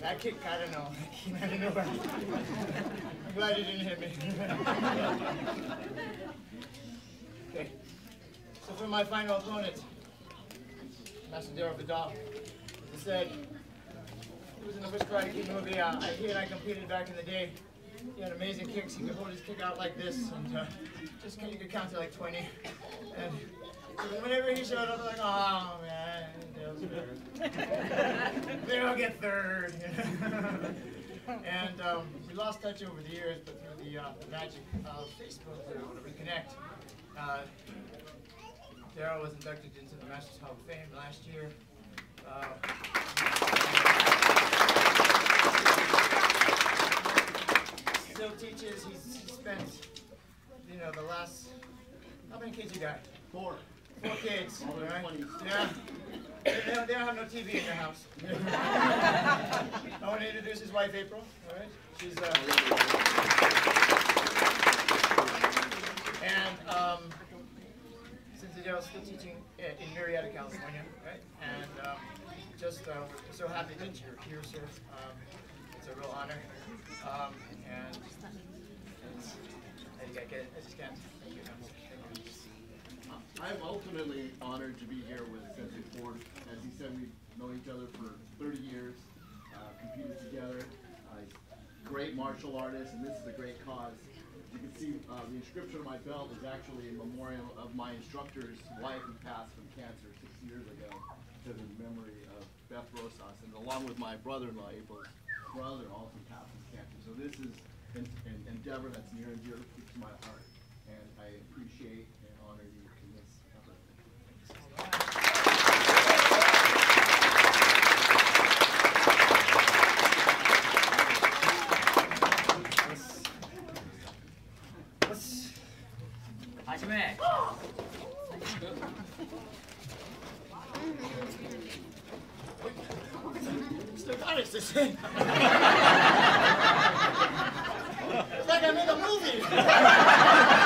That kick, I don't know. Out of nowhere. I'm glad you didn't hit me. okay. So for my final opponent, Darryl Vidal. I said, he was in the Fish Karate Kid movie. Uh, I, he and I competed back in the day. He had amazing kicks. He could hold his kick out like this, and uh, just you could count to like 20. And whenever he showed up, I'm like, oh man, Dale's They'll get third. and um, we lost touch over the years, but through the, uh, the magic of Facebook, we were able to reconnect. Uh, Darryl was inducted into the Masters Hall of Fame last year. Uh, still teaches. He's, he spent, you know, the last. How many kids you got? Four. Four kids. All right? 20s. Yeah. They don't, they don't have no TV in their house. I want to introduce his wife, April. All right. She's uh, and um, since Darryl's still teaching in Murrieta, California, right? And um, just uh, so happy that you're here, sir. Um, it's a real honor. Um, and it's, I, I, get, I just can't. Thank you. Thank you. I'm ultimately honored to be here with Sensei Ford. As he said, we've known each other for 30 years, uh, competed together. Uh, great martial artist, and this is a great cause. You can see uh, the inscription on my belt is actually a memorial of my instructor's wife who passed from cancer six years ago to the memory of Beth Rosas, and along with my brother-in-law, April's brother, also passed from cancer. So this is an, an endeavor that's near and dear to my heart, and I appreciate and honor you in this effort. Let's, let's, 始め Mr. Goddess, this thing. it's like I'm in a movie.